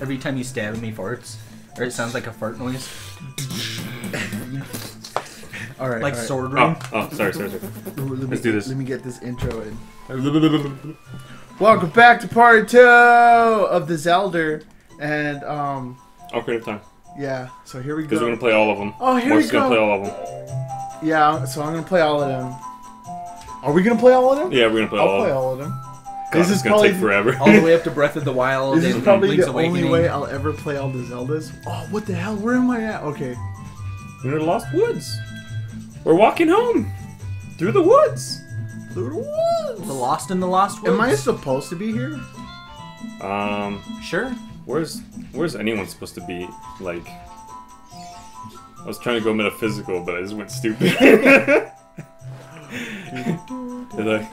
Every time you stab him, he farts. Or it sounds like a fart noise. All right. Like all right. sword ring. Oh, oh, sorry, sorry, sorry. Ooh, let me, Let's do this. Let me get this intro in. Welcome back to part two of the Zelda, and um, Ocarina of Time. yeah. So here we go. Because we're gonna play all of them. Oh, here Mark's we gonna play all of them. Yeah. So I'm gonna play all of them. Are we gonna play all of them? Yeah, we're gonna play all of them. I'll all play all of them. God, This this is is gonna probably take forever. All the way up to Breath of the Wild. This is probably Link's the Awakening. only way I'll ever play all the Zeldas. Oh, what the hell? Where am I at? Okay. We're in the Lost Woods. We're walking home through the woods. Through the woods. The Lost in the Lost Woods. Am I supposed to be here? Um, Sure. where's where's anyone supposed to be? Like, I was trying to go metaphysical, but I just went stupid. Did I?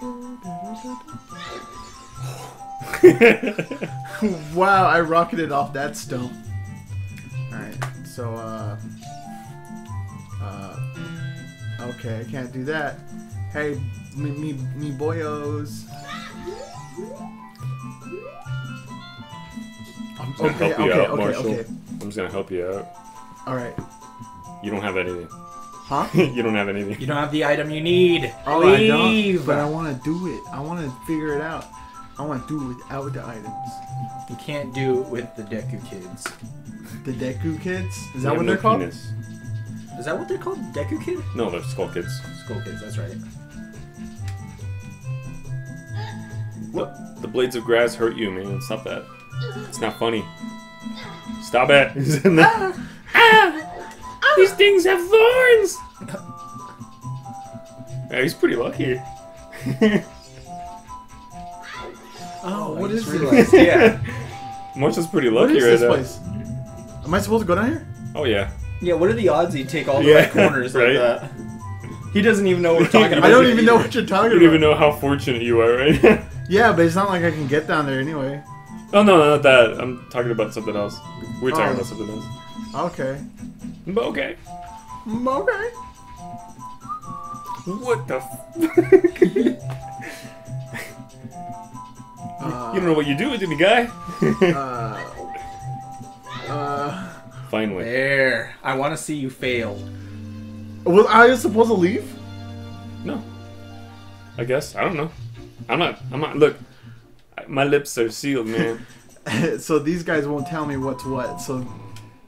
wow, I rocketed off that stone. Alright, so, uh. Uh. Okay, I can't do that. Hey, me, me, me boyos. I'm just gonna Okay, help you okay, out, okay, Marshall. I'm just gonna help you out. Alright. You don't have anything. Huh? you don't have anything. You don't have the item you need. Oh, I Leave. don't. But I want to do it. I want to figure it out. I want to do it without the items. You can't do it with the Deku kids. The Deku kids? Is You that have what no they're called? penis. Is that what they're called? Deku kid? No, they're Skull Kids. Skull kids. That's right. What? The blades of grass hurt you, man. Stop that. It's not funny. Stop it. These things have thorns. yeah, he's pretty lucky. Oh, what I is this? realized, Yeah. Marshall's pretty What lucky is right this now. place? Am I supposed to go down here? Oh yeah. Yeah. What are the odds he'd take all the Yeah, right corners right. like that? He doesn't even know what we're talking about. I don't even know what you're talking about. You don't even know how fortunate you are, right? Yeah, but it's not like I can get down there anyway. Oh, no, not that. I'm talking about something else. We're talking Oh. about something else. Okay. Okay. Mm, Okay. What the? F- Uh, you don't know what you do with me, guy. uh, uh, Finally. There. I want to see you fail. was I supposed to leave? No. I guess. I don't know. I'm not. I'm not. Look, my lips are sealed, man. so these guys won't tell me what's what. So,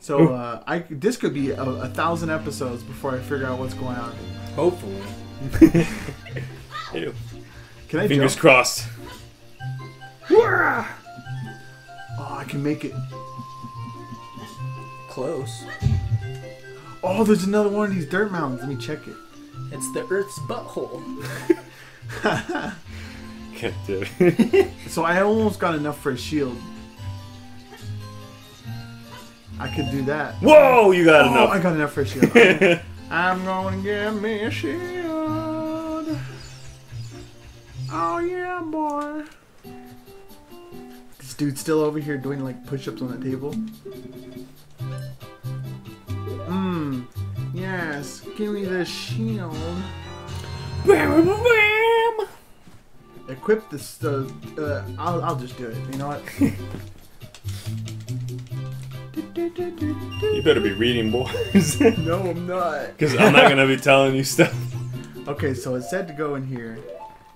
so uh, I this could be a, a thousand episodes before I figure out what's going on. Hopefully. Ew. Can I Fingers jump? crossed. Oh, I can make it. Close. Oh, there's another one of these dirt mountains. Let me check it. It's the Earth's butthole. God damn it. So I almost got enough for a shield. I could do that. Whoa! You got Oh, enough. I got enough for a shield. Okay. I'm gonna get me a shield. Oh yeah, boy. This dude's still over here doing like push-ups on the table. Mmm. Yes. Give me the shield. Bam, bam, bam. Equip this. Uh, uh, I'll, I'll just do it. You know what? You better be reading, boys. no, I'm not. Because I'm not gonna be telling you stuff. Okay, so it said to go in here.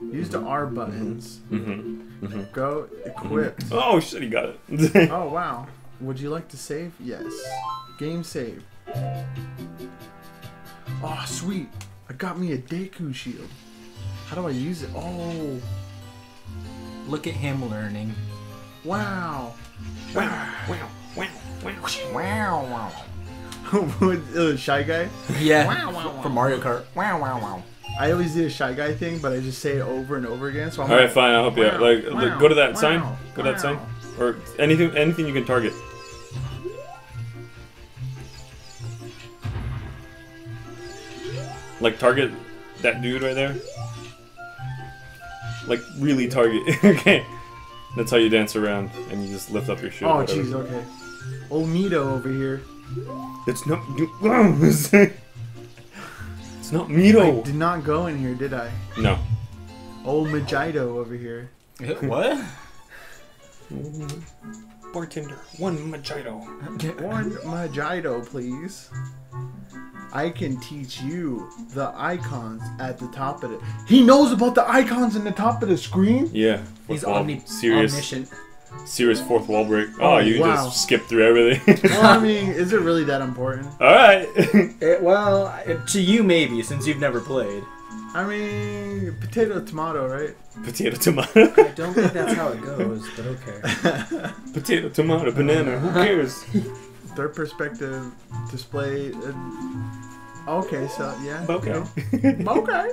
Use the R buttons. Mm-hmm. Go equip. Oh shit! He got it. Oh wow. Would you like to save? Yes. Game save. Oh sweet. I got me a Deku shield. How do I use it? Oh Look at him learning. wow. wow! Wow! Wow! Wow! Wow, wow. Uh, shy guy? Yeah. Wow, wow, wow. From Mario Kart. Wow, wow, wow. I always do a shy guy thing, but I just say it over and over again. So I'm All right, like, fine. I'll help you out. Wow, Like, like, go to that wow, sign. Go to that wow. sign, or anything, anything you can target. Like target that dude right there. Like really target. okay. That's how you dance around, and you just lift up your shoe. Oh jeez, okay. Old Mido over here. It's not. It's not I did not go in here, did I? No. Old Majito over here. what? Bartender, one Machito. One Majito, please. I can teach you the icons at the top of it. He knows about the icons in the top of the screen? Yeah. He's fourth wall- omni- serious, omniscient. Serious fourth wall break. Oh, Oh, you wow. just skip through everything. Well, I mean, is it really that important? All right. It, well, it- to you maybe, since you've never played. I mean, potato, tomato, right? Potato, tomato. I don't think that's how it goes, but okay. Potato, tomato, banana. Who cares? Third perspective display. Uh, okay, so yeah. Okay. Okay.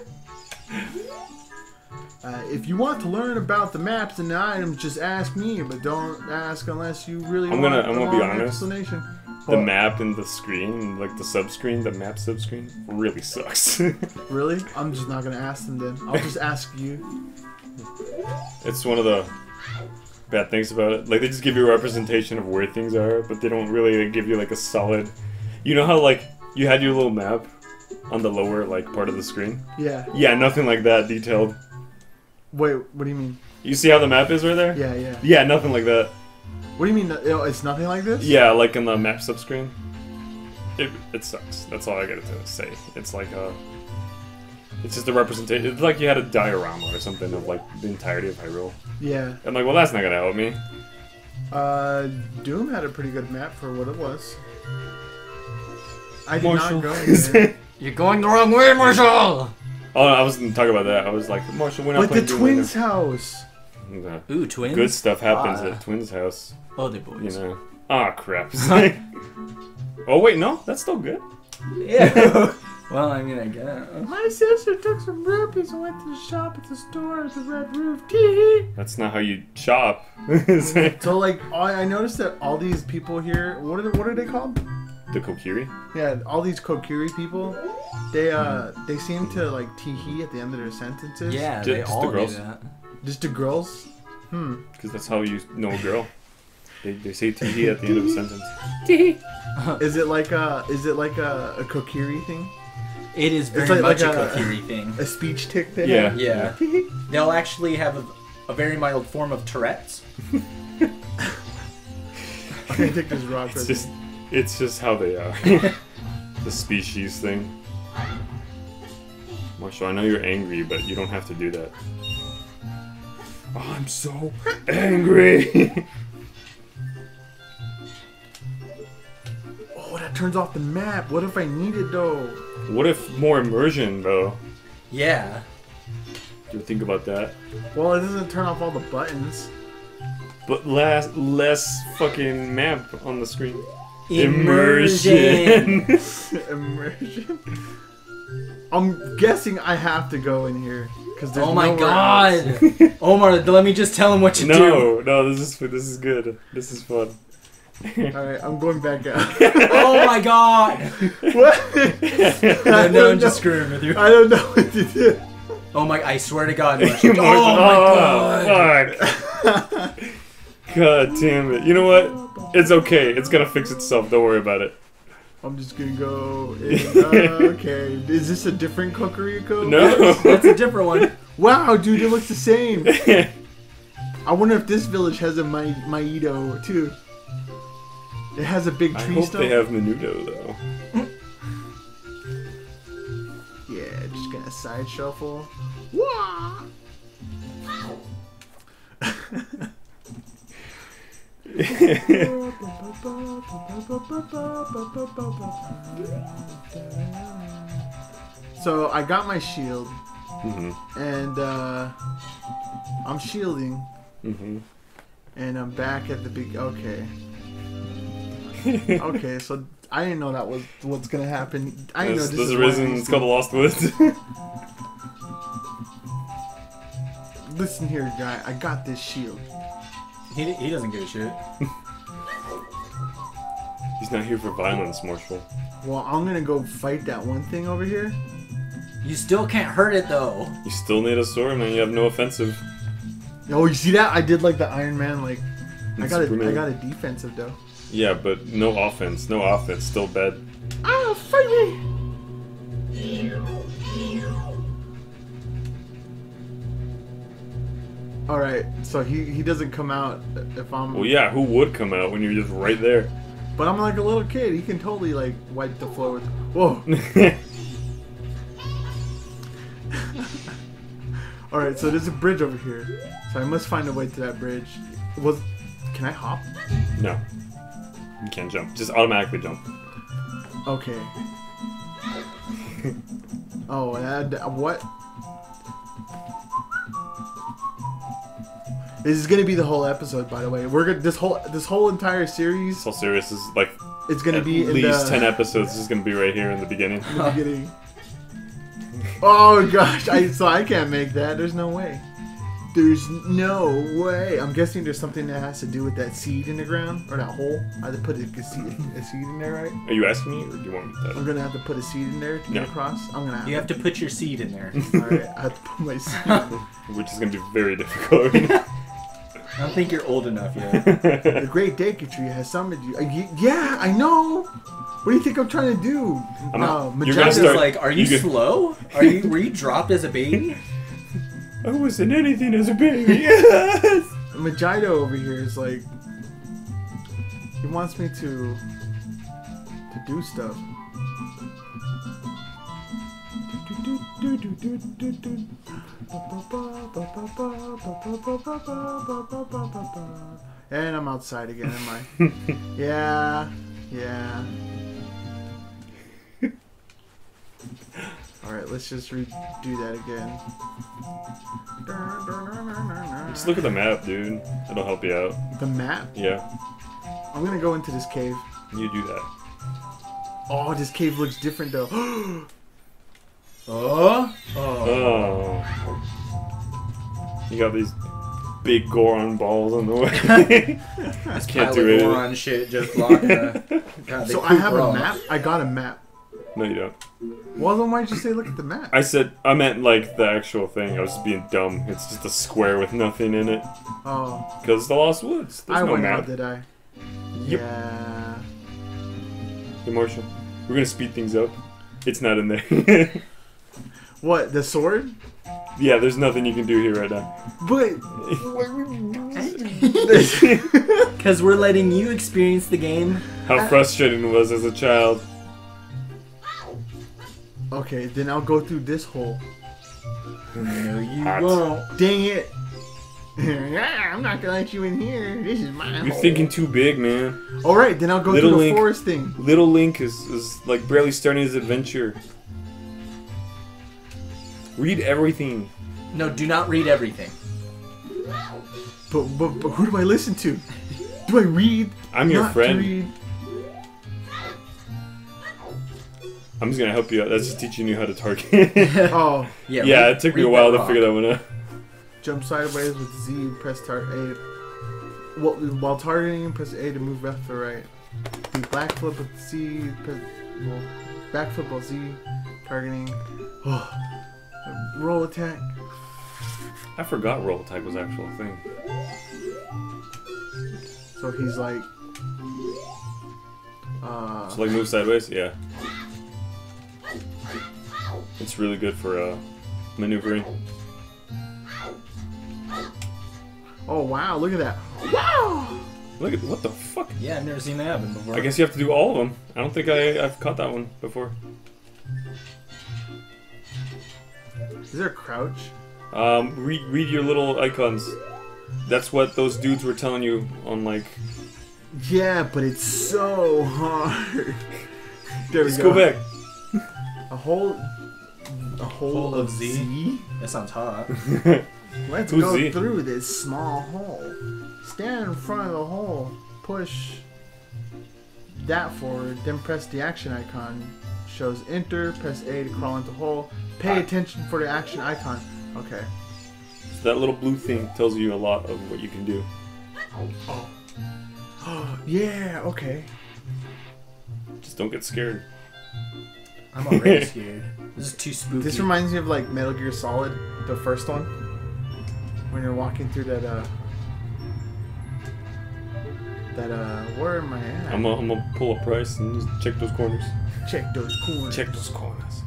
Uh, if you want to learn about the maps and the items, just ask me, but don't ask unless you really I'm want gonna- I'm gonna be honest. explanation. The map and the screen, like the sub screen, the map sub screen, really sucks. Really? I'm just not gonna ask them then. I'll just ask you. it's one of the bad things about it. Like they just give you a representation of where things are, but they don't really give you like a solid. You know how like you had your little map on the lower like part of the screen? Yeah. Yeah, nothing like that detailed. Wait, what do you mean? You see how the map is right there? Yeah, yeah. Yeah, nothing like that. What do you mean? It's nothing like this? Yeah, like in the map sub screen. It, it sucks. That's all I got to say. It's like a. It's just a representation. It's like you had a diorama or something of like the entirety of Hyrule. Yeah. I'm like, well, that's not gonna help me. Uh, Doom had a pretty good map for what it was. I did Marshall. not go there. You're going the wrong way, Marshall! Oh, I wasn't talking about that. I was like, Marshall, we're not But the playing Doom right twins' house. now. Ooh, twins? Good stuff happens Ah. at Twins' house. Oh, they're You know. Ah, crap. oh wait, no, that's still good. Yeah. well, I mean, I guess. My sister took some rupees and went to the shop at the store at the Red Roof. Tee That's not how you shop. So like, I I noticed that all these people here, what are what are they called? The Kokiri. Yeah, all these Kokiri people, they uh they seem to like tee at the end of their sentences. Yeah, Ju- they just the all do girls? that. Just the girls. Hmm. Because that's how you know a girl. They, they say tee at the end of a sentence. Is it like a is it like a, a Kokiri thing? It is very like- much like a a- Kokiri thing. A speech tick thing? Yeah. Yeah. Tee-hee. They'll actually have a, a very mild form of Tourette's. I'm gonna take this rock. It's just, it's just how they are. the species thing. Marshall, I know you're angry, but you don't have to do that. Oh, I'm so angry. Oh, that turns off the map. What if I need it though? what if more immersion, though? Yeah. Do you think about that? Well, it doesn't turn off all the buttons. But less, less fucking map on the screen. Immersion. Immersion. I'm guessing I have to go in here because there's oh my god. Omar, let me just tell him what to do. no, no, this is this is good. This is fun. All right, I'm going back out. Oh my god. what? I no, I'm know. just screwing with you. I don't know what to do. Oh my, I swear to God. Marshall, Marshall. Oh my oh, god. fuck. God damn it. You know what? It's okay. It's gonna fix itself. Don't worry about it. I'm just gonna go. In. Uh, okay, is this a different Kokoriko? No. That's a different one. Wow, dude, it looks the same. I wonder if this village has a Mai- Maido too. It has a big tree I tree hope stump. they have Menudo though. Yeah, just gonna side shuffle. Wah! So I got my shield hmm and uh, I'm shielding hmm and I'm back at the big. Okay, okay. So I didn't know that was what's gonna happen. I didn't know this there's is a reason it's called the Lost Woods. Listen here, guy. I got this shield. He, he doesn't give a shit. He's not here for violence, Marshall. Well, I'm gonna go fight that one thing over here. You still can't hurt it though. You still need a sword, man. You have no offensive. Oh, you see that? I did like the Iron Man. Like, I got a, I got a defensive though. Yeah, but no offense. No offense. Still bad. Ah, fight me! All right, so he he doesn't come out if I'm. Well, yeah, who would come out when you're just right there? But I'm like a little kid. He can totally like wipe the floor with. Whoa. All right, so there's a bridge over here. So I must find a way to that bridge. Was can I hop? no. You can't jump. Just automatically jump. Okay. oh, that, uh, what? This is gonna be the whole episode, by the way. We're gonna this whole this whole entire series. So serious is like It's gonna at be at least the, ten episodes. This is gonna be right here in the beginning. in the beginning. Oh gosh, I so I can't make that. There's no way. There's no way. I'm guessing there's something that has to do with that seed in the ground or that hole. I have to put a, a seed, a seed in there, right? Are you asking me, or do you want me to? I'm gonna have to put a seed in there to get across. I'm gonna have, You have to put your seed in there. All right, I have to put my seed. Which is gonna be very difficult. I don't think you're old enough yet. The Great Deku Tree has summoned you. Uh, y- yeah, I know. What do you think I'm trying to do? I'm uh, not- you're Magita- start- like, are you, you could- slow? Are you were you dropped as a baby? I wasn't anything as a baby. Yes. Magito over here is like he wants me to to do stuff. And I'm outside again, am I? yeah, yeah. Alright, let's just redo that again. Just look at the map, dude. It'll help you out. The map? Yeah, I'm gonna go into this cave. you do that. Oh, this cave looks different though. Oh, oh. Oh. You got these big Goron balls on the way. This Can't do of it. Goron shit just blocking a. God, so I poop have a raw. map. I got a map. no, you don't. Well, then why'd you say look at the map? I said I meant like the actual thing. I was just being dumb. It's just a square with nothing in it. Oh, Cause the Lost Woods. There's I no went map. out, did I? Yep. Yeah. Hey, Marshall, we're gonna speed things up. It's not in there. What the sword? yeah, there's nothing you can do here right now. But Because we're letting you experience the game. How frustrating it was as a child. okay, then I'll go through this hole. No, you Hot. won't. Dang it! I'm not gonna let you in here. This is my You're hole. thinking too big, man. All right, then I'll go Little through the Link. forest thing. Little Link is, is like barely starting his adventure. Read everything. No, do not read everything. But, but but who do I listen to? Do I read? I'm your friend. read? I'm just gonna help you out. That's just teaching you how to target. Oh, Yeah, yeah, read- it took me a while to rock. figure that one out. jump sideways with Z. Press tar A. While, while targeting, press A to move left or right. Do backflip with C. Press, well, backflip while Z. Targeting. Oh, roll attack. I forgot roll attack was actual thing. So he's like. Uh, So like move sideways, yeah. It's really good for uh, maneuvering. oh wow! Look at that! Wow! Look at what the fuck. Yeah, I've never seen that happen before. I guess you have to do all of them. I don't think I, I've caught that one before. Is there a crouch? Um, read read your little icons. That's what those dudes were telling you on like. Yeah, but it's so hard. There we Let's go. go back. A whole, a whole, Hole of of Z? Z. That sounds hot. Let's Who's go Z? through this small hole. Stand in front of the hole. Push that forward. Then press the action icon. Shows enter. Press A to crawl into hole. Pay Ah. attention for the action icon. Okay. So that little blue thing tells you a lot of what you can do. Oh. oh. yeah. Okay. Just don't get scared. I'm already scared. This is too spooky. This reminds me of like Metal Gear Solid, the first one. When you're walking through that uh. That uh, where am I at? I'm gonna I'm gonna pull a price and just check those corners. Check those corners. Check those corners.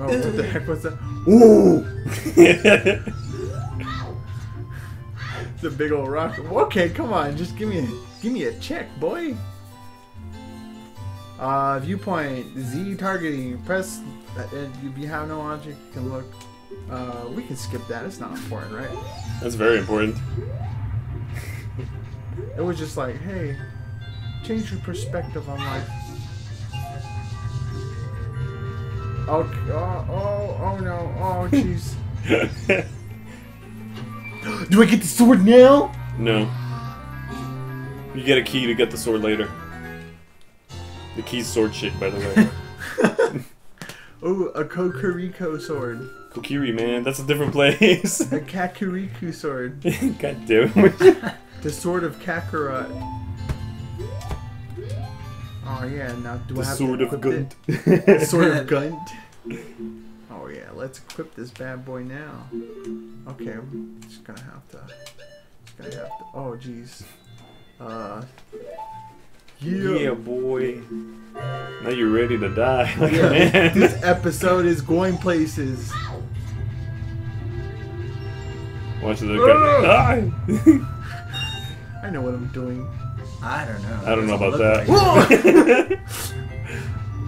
Oh, what the heck was that? Ooh! the big old rock. Okay, come on, just give me a give me a check, boy. Uh, viewpoint Z targeting. Press. Uh, uh, if you have no object, you can look. Uh, we can skip that. It's not important, right? That's very important. It was just like, hey, change your perspective on life. Okay. Oh, oh, oh no. Oh, jeez. Do I get the sword now? no. You get a key to get the sword later. The key's sword shit, by the way. Oh, a Kokuriko sword. Kokiri, man, that's a different place. A Kakuriku sword. God damn it. The sword of Kakarot. Oh yeah, now do The I have sword to of equip Gunt. it? Sword of Gunt. Oh yeah, let's equip this bad boy now. Okay, I'm just gonna have to. Just gonna have to. Oh jeez. Uh. Yeah. Yeah, boy. Now you're ready to die. Like a Yeah, man. this episode is going places. Watch the gun. Die. I know what I'm doing. I don't know. I don't know about that.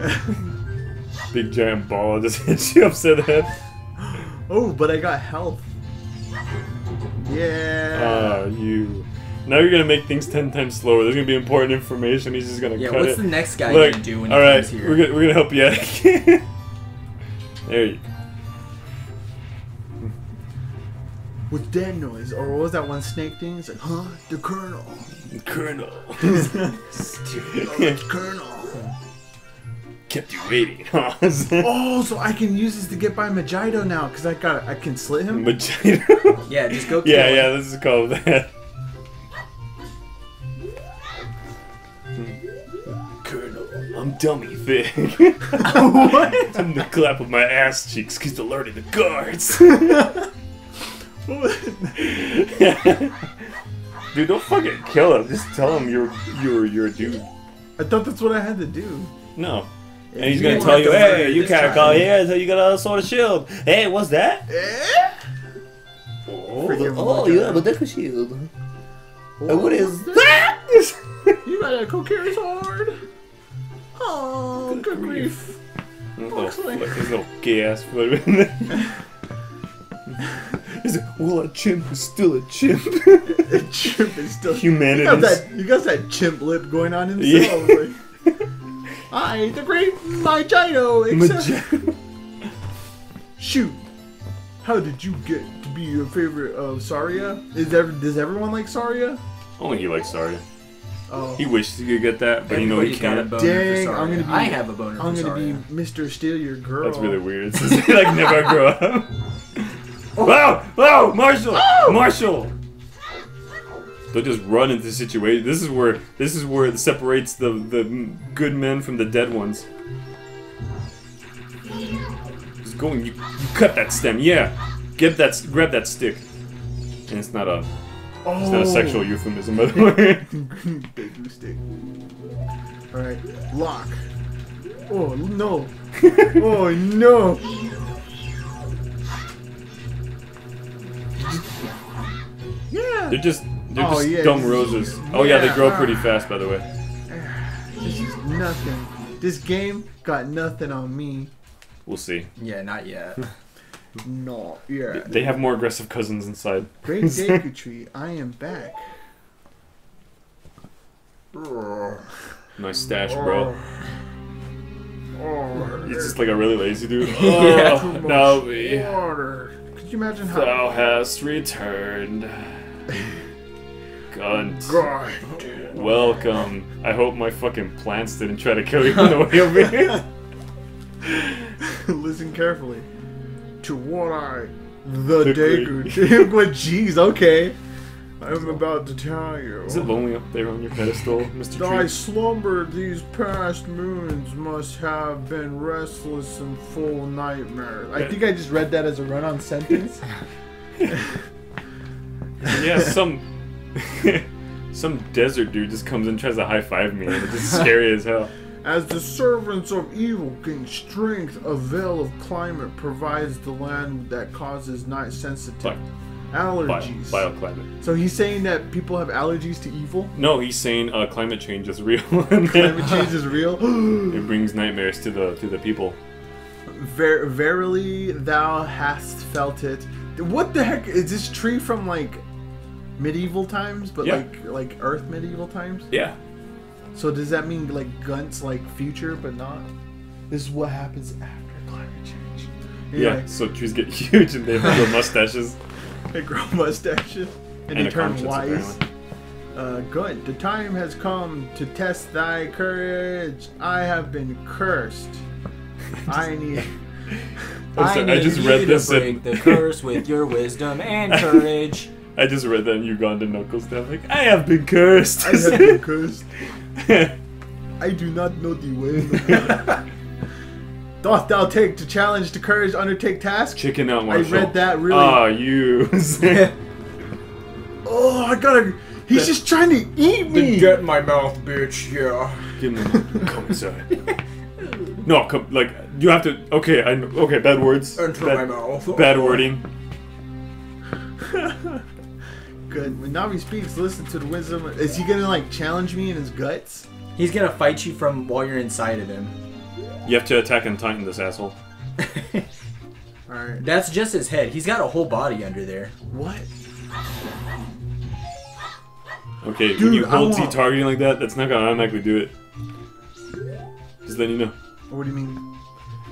like Big giant ball just hits you upside the head. oh, but I got health. Yeah. Ah, you. Now you're gonna make things ten times slower. There's gonna be important information. He's just gonna Yeah, cut what's it. the next guy Look, gonna do when he all right, comes here? we're gonna we're gonna help you out. there you go. What's that noise? Or what was that one snake thing? It's like, huh? The Colonel. Colonel. Oh, it's Colonel. Kept you waiting, huh? Oh, so I can use this to get by Majito now, because I got I can slit him. Vagina. Yeah, just go. yeah, kill yeah, him. this is called that. Colonel, I'm dummy thick. what? I'm the clap of my ass cheeks keeps alerting the guards. Dude, don't fucking kill him. Just tell him you're you're you're a dude. I thought that's what I had to do. No. And You he's gonna tell you, to hey, you this can't time." call here, so you got a sword of shield. Hey, what's that? Eh? Oh, Freaking oh Majito. you have a deck shield. Oh, what is that? You got a Kokiri sword. Oh, good, grief. There's no, Excellent. foot- there's no gay ass foot in there. He's like, well, a chimp is still a chimp. The chimp is still. Humanity. You got that. You got that chimp lip going on himself. Like, I, the great Majito, except. Shoot. How did you get to be your favorite uh, of Saria? Is ever does everyone like Saria? Only he likes Saria. Oh, He wishes he could get that, but you know he Everybody's got a can't. boner Dang, for I'm gonna be- I have a boner I'm for gonna Saria. be Mr. Steal Your Girl. That's really weird. It's like never grow up. Whoa! Whoa! Marshall! Oh! Marshall! They'll just run into the situation. This is where this is where it separates the the good men from the dead ones. Just going. You, you cut that stem. Yeah. Get that. Grab that stick. And it's not a. Oh. It's not a oh. sexual euphemism, by the way. Big blue stick. Alright, lock. Oh no. oh no. Yeah. They're just. They're Oh, just yeah, dumb roses. Oh yeah, they grow uh, pretty fast, by the way. This is nothing. This game got nothing on me. We'll see. Yeah, not yet. No. Yeah. They have more aggressive cousins inside. Great Deku Tree, I am back. Nice stash, bro. Oh, He's just like a really lazy dude. Yeah. Oh, no, we- water. You imagine how? thou hast returned. Gunt. God. Welcome. I hope my fucking plants didn't try to kill you on the way over here. Listen carefully to what I, the, great- Jeez. Okay. I'm about to tell you. Is it lonely up there on your pedestal, Mr. Thy Tree? slumber these past moons must have been restless and full nightmares. I think I just read that as a run-on sentence. Yeah, some some desert dude just comes and tries to high five me, and it's just scary as hell. As the servants of evil gain strength, a veil of climate provides the land that causes night sensitivity. Fuck. Allergies. bioclimate. So he's saying that people have allergies to evil. No, he's saying uh, climate change is real. Climate change is real. it brings nightmares to the to the people. Ver- verily, thou hast felt it. What the heck is this tree from like medieval times? But Yeah. like like Earth medieval times. Yeah. So does that mean like Gunt's like future, but not? This is what happens after climate change. Yeah. So trees get huge and they have little mustaches. They grow mustaches and, And they turn wise. Uh, Gunt, the time has come to test thy courage. I have been cursed. I need. I'm sorry, I need just you read to this break in- the curse with your wisdom and courage. I just read that in Ugandan knuckles stuff. Like, I have been cursed. I have been cursed. I do not know the way. Doth thou take to challenge to courage, undertake task? Chicken out, my. I read that really. Ah, you. yeah. oh, I gotta. He's just trying to eat me. in my mouth, bitch. Yeah. Give him the come inside. No, come like you have to. Okay, I know- okay. Bad words. Enter bad, my mouth. Bad wording. Good. When Navi speaks, listen to the wisdom. Is he gonna like challenge me in his guts? He's gonna fight you from while you're inside of him. You have to attack and tighten this asshole. All right. That's just his head. He's got a whole body under there. What? Okay, when you hold T targeting like that, that's not gonna automatically do it. Just then you know. What do you mean?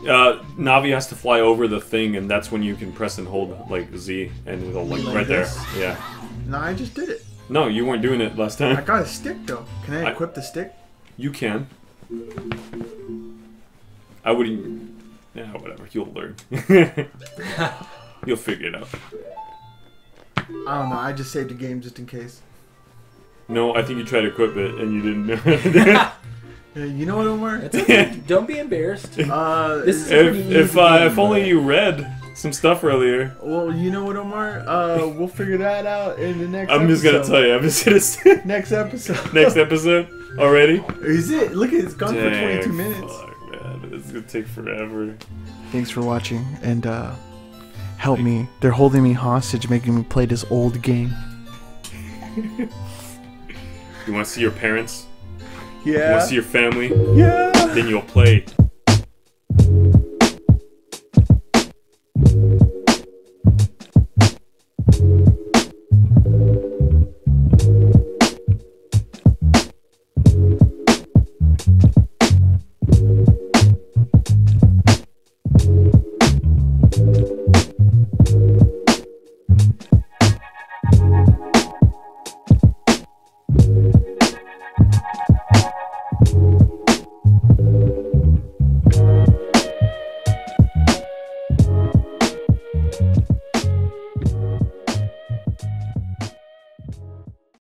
Uh, Navi has to fly over the thing, and that's when you can press and hold like Z, and it'll like, Like right this? there. Yeah. No, I just did it. No, you weren't doing it last time. I got a stick though. Can I I- equip the stick? You can. I wouldn't. Yeah, whatever. You'll learn. You'll figure it out. I don't know. I just saved the game just in case. No, I think you tried to equip it and you didn't. You know what, Omar? It's okay. Don't be embarrassed. Uh, This is- if if uh, Easy if only you read some stuff earlier. well, you know what, Omar? Uh, we'll figure that out in the next. I'm just gonna tell you. I'm just gonna say Next episode. next episode already. Is it? Look, it's gone for 22 minutes. Fuck, man, it's gonna take forever. Thanks for watching, and uh, help me. They're holding me hostage, making me play this old game. You want to see your parents? Yeah. You want to see your family? yeah. Then you'll play